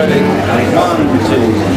Ready? One,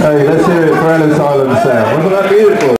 Hey, let's hear it for Ellis Island Sound. Wasn't that beautiful?